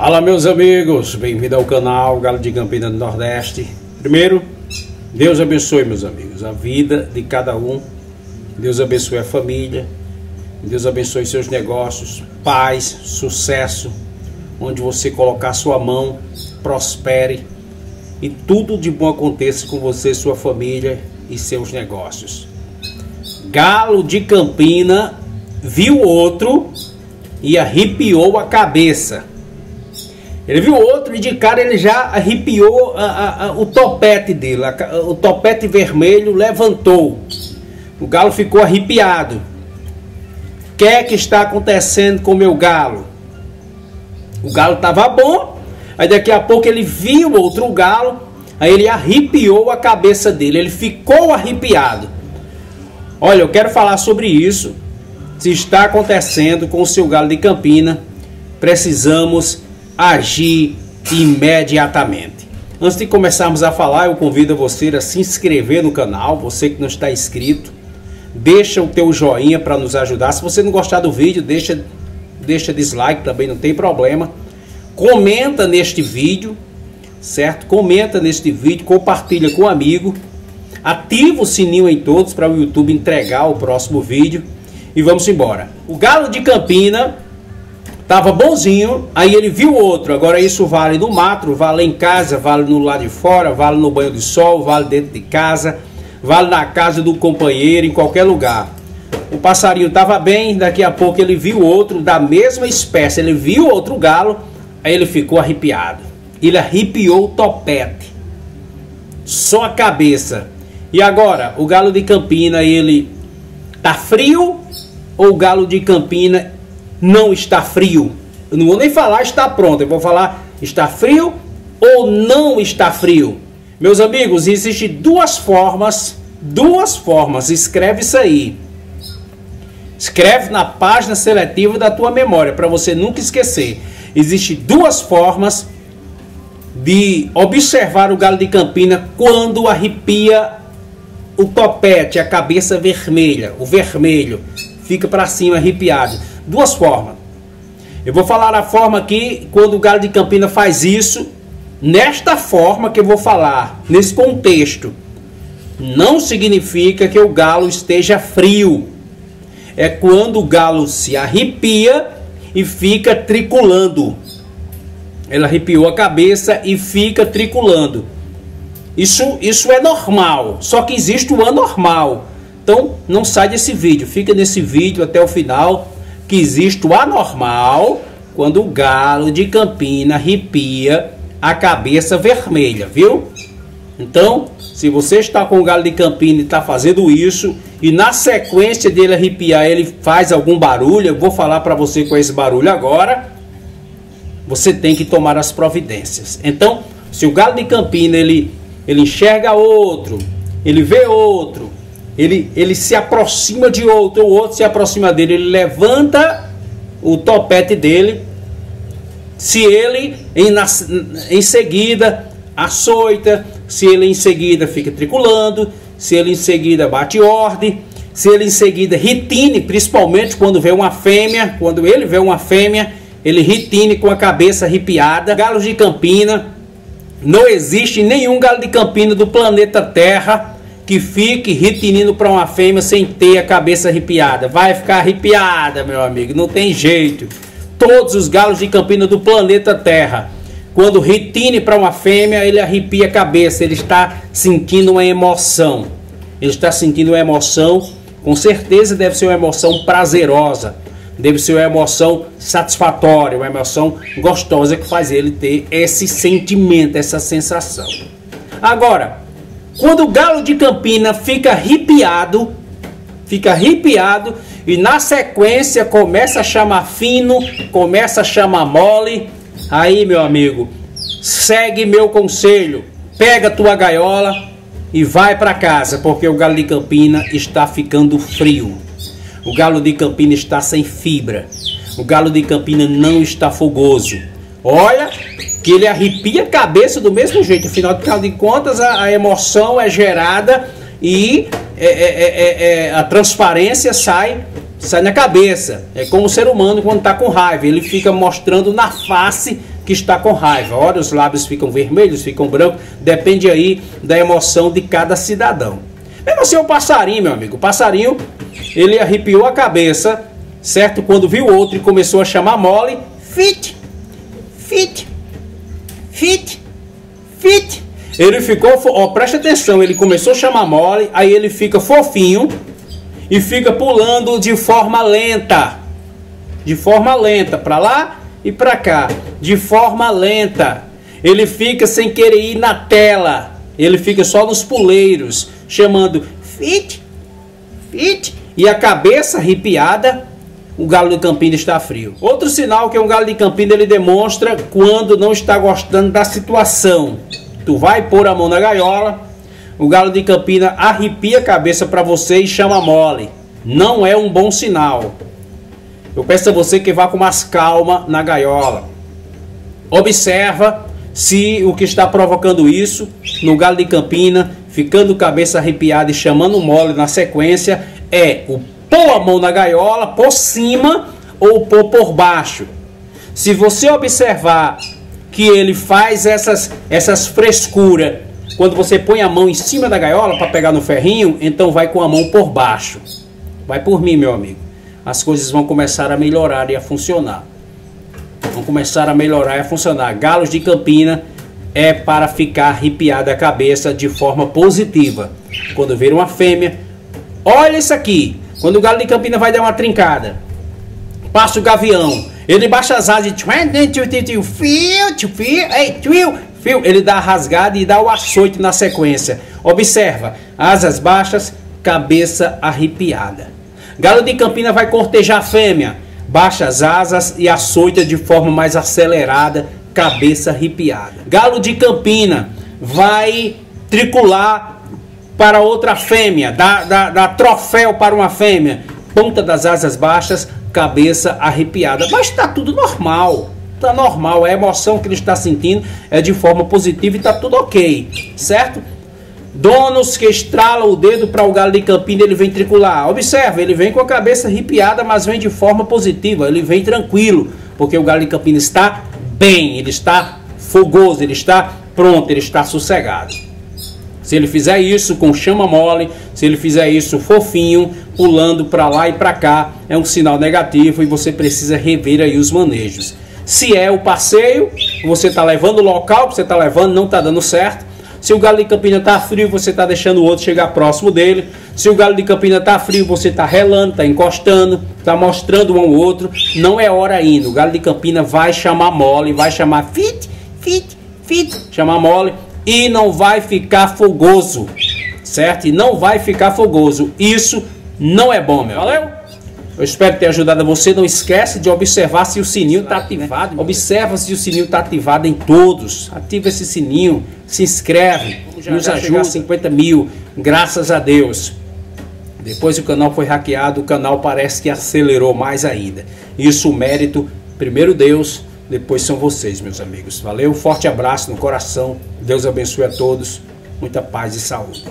Fala meus amigos, bem-vindo ao canal Galo de Campina do Nordeste. Primeiro, Deus abençoe meus amigos, a vida de cada um. Deus abençoe a família. Deus abençoe seus negócios, paz, sucesso. Onde você colocar sua mão, prospere e tudo de bom aconteça com você, sua família e seus negócios. Galo de Campina viu outro e arrepiou a cabeça. Ele viu outro e de cara ele já arrepiou a, a, a, o topete dele, o topete vermelho levantou. O galo ficou arrepiado. O que é que está acontecendo com o meu galo? O galo estava bom, aí daqui a pouco ele viu outro galo, aí ele arrepiou a cabeça dele, ele ficou arrepiado. Olha, eu quero falar sobre isso. Se está acontecendo com o seu galo de Campina, precisamos agir imediatamente. Antes de começarmos a falar, eu convido você a se inscrever no canal, você que não está inscrito, deixa o teu joinha para nos ajudar. Se você não gostar do vídeo, deixa deixa dislike, também não tem problema. Comenta neste vídeo, certo? Comenta neste vídeo, compartilha com um amigo. Ativa o sininho em todos para o YouTube entregar o próximo vídeo e vamos embora. O Galo de Campina Tava bonzinho, aí ele viu outro. Agora isso vale no mato, vale em casa, vale no lado de fora, vale no banho de sol, vale dentro de casa, vale na casa do companheiro, em qualquer lugar. O passarinho tava bem, daqui a pouco ele viu outro da mesma espécie, ele viu outro galo, aí ele ficou arrepiado. Ele arrepiou o topete. Só a cabeça. E agora, o galo de Campina, ele tá frio ou o galo de Campina não está frio. Eu não vou nem falar está pronto, eu vou falar está frio ou não está frio. Meus amigos, existem duas formas, duas formas, escreve isso aí. Escreve na página seletiva da tua memória para você nunca esquecer. Existem duas formas de observar o galo de Campina quando arrepia o topete, a cabeça vermelha, o vermelho fica para cima arrepiado duas formas. Eu vou falar a forma aqui, quando o Galo de Campina faz isso, nesta forma que eu vou falar, nesse contexto, não significa que o galo esteja frio. É quando o galo se arrepia e fica triculando. Ele arrepiou a cabeça e fica triculando. Isso, isso é normal, só que existe o anormal. Então não sai desse vídeo, fica nesse vídeo até o final que existe o anormal quando o galo de Campina arrepia a cabeça vermelha, viu? Então, se você está com o galo de Campina e está fazendo isso, e na sequência dele arrepiar ele faz algum barulho, eu vou falar para você com esse barulho agora, você tem que tomar as providências. Então, se o galo de Campina ele, ele enxerga outro, ele vê outro, ele, ele se aproxima de outro, o outro se aproxima dele, ele levanta o topete dele. Se ele em, em seguida açoita, se ele em seguida fica triculando, se ele em seguida bate ordem, se ele em seguida ritine, principalmente quando vê uma fêmea, quando ele vê uma fêmea, ele ritine com a cabeça arrepiada. Galos de Campina, não existe nenhum galo de Campina do planeta Terra que fique retinindo para uma fêmea sem ter a cabeça arrepiada. Vai ficar arrepiada, meu amigo, não tem jeito. Todos os galos de Campina do planeta Terra, quando retine para uma fêmea, ele arrepia a cabeça, ele está sentindo uma emoção. Ele está sentindo uma emoção, com certeza deve ser uma emoção prazerosa, deve ser uma emoção satisfatória, uma emoção gostosa que faz ele ter esse sentimento, essa sensação. Agora, quando o galo de Campina fica arrepiado, fica arrepiado e na sequência começa a chamar fino, começa a chamar mole, aí meu amigo, segue meu conselho, pega tua gaiola e vai para casa, porque o galo de Campina está ficando frio. O galo de Campina está sem fibra. O galo de Campina não está fogoso. Olha, que ele arrepia a cabeça do mesmo jeito. Afinal de contas, a, a emoção é gerada e é é, é, é, é, a transparência sai, sai na cabeça. É como o ser humano quando está com raiva. Ele fica mostrando na face que está com raiva. Ora, os lábios ficam vermelhos, ficam brancos, depende aí da emoção de cada cidadão. Mesmo assim, o passarinho, meu amigo, o passarinho, ele arrepiou a cabeça, certo? Quando viu outro e começou a chamar mole, fit, fit, fit, fit. Ele ficou, ó, presta atenção, ele começou a chamar mole, aí ele fica fofinho e fica pulando de forma lenta. De forma lenta, para lá e para cá, de forma lenta. Ele fica sem querer ir na tela. Ele fica só nos puleiros, chamando fit, fit, e a cabeça arrepiada. O galo de Campina está frio. Outro sinal que um galo de Campina ele demonstra quando não está gostando da situação. Tu vai pôr a mão na gaiola, o galo de Campina arrepia a cabeça para você e chama mole. Não é um bom sinal. Eu peço a você que vá com mais calma na gaiola. Observa se o que está provocando isso no galo de Campina, ficando cabeça arrepiada e chamando mole na sequência, é o pôr a mão na gaiola por cima ou pôr por baixo. Se você observar que ele faz essas, essas frescuras quando você põe a mão em cima da gaiola para pegar no ferrinho, então vai com a mão por baixo. Vai por mim, meu amigo as coisas vão começar a melhorar e a funcionar. Vão começar a melhorar e a funcionar. Galos de Campina é para ficar arrepiada a cabeça de forma positiva. Quando ver uma fêmea, olha isso aqui. Quando o galo de Campina vai dar uma trincada, passa o gavião, ele baixa as asas e ele dá a rasgada e dá o açoite na sequência. Observa, asas baixas, cabeça arrepiada. Galo de Campina vai cortejar a fêmea, baixa as asas e açoita de forma mais acelerada, cabeça arrepiada. Galo de Campina vai tricular para outra fêmea, dá, dá, dá troféu para uma fêmea, ponta das asas baixas, cabeça arrepiada. Mas está tudo normal. Está normal, a emoção que ele está sentindo é de forma positiva e está tudo ok, certo? Donos que estralam o dedo para o galo de Campina, ele vem tricular. Observe, ele vem com a cabeça arrepiada, mas vem de forma positiva. Ele vem tranquilo, porque o galo de Campina está bem, ele está fogoso, ele está pronto, ele está sossegado. Se ele fizer isso com chama mole, se ele fizer isso fofinho, pulando para lá e para cá, é um sinal negativo e você precisa rever aí os manejos. Se é o passeio, você está levando o local que você está levando, não está dando certo, se o galo de Campina está frio, você está deixando o outro chegar próximo dele. Se o galo de Campina está frio, você está relando, está encostando, está mostrando um ao outro. Não é hora ainda. O galo de Campina vai chamar mole, vai chamar fit, fit, fit, chamar mole e não vai ficar fogoso, certo? E não vai ficar fogoso. Isso não é bom, meu. Valeu? Eu espero ter ajudado você. Não esquece de observar se o sininho está ativado. Observa se o sininho está ativado em todos. Ativa esse sininho, se inscreve, nos ajuda a 50 mil. Graças a Deus. Depois o canal foi hackeado, o canal parece que acelerou mais ainda. Isso o mérito, primeiro Deus, depois são vocês, meus amigos. Valeu, forte abraço no coração. Deus abençoe a todos. Muita paz e saúde.